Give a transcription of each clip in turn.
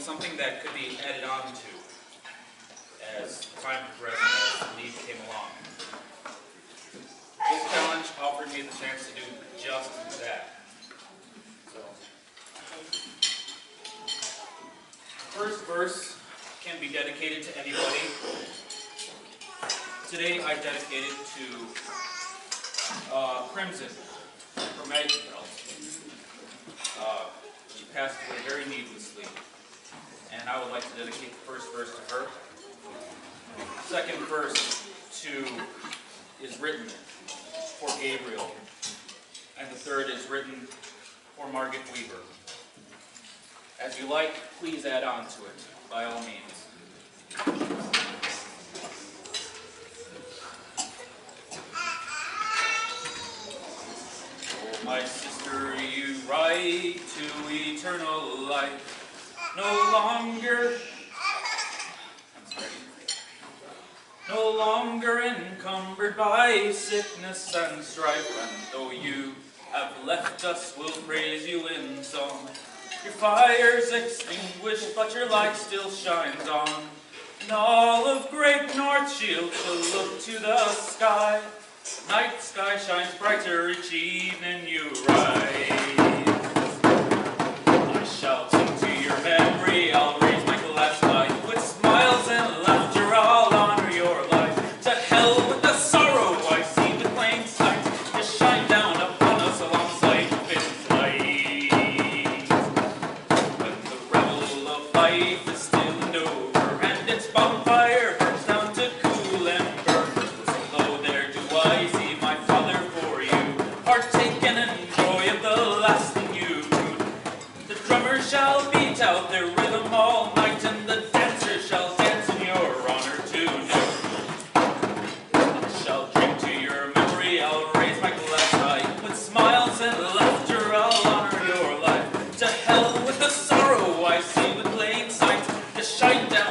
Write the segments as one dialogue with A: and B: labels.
A: something that could be added on to as time progressed and as needs came along. This challenge offered me the chance to do just that. So, first verse can be dedicated to anybody. Today I dedicate it to uh, Crimson from. Uh, like to dedicate the first verse to her. Second verse to is written for Gabriel, and the third is written for Margaret Weaver. As you like, please add on to it, by all means. Oh, my sister, you ride to eternal life, no longer No longer encumbered by sickness and strife, and though you have left us, we'll praise you in song. Your fire's extinguished, but your light still shines on. And all of great Northshield shall look to the sky. Night sky shines brighter each evening you rise. Over, and its bonfire down to cool and burn. There do I see my Father for you, joy of the lasting. The shall beat out their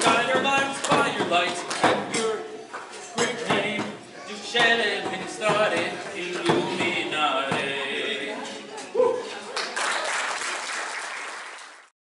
A: guide our lives by your light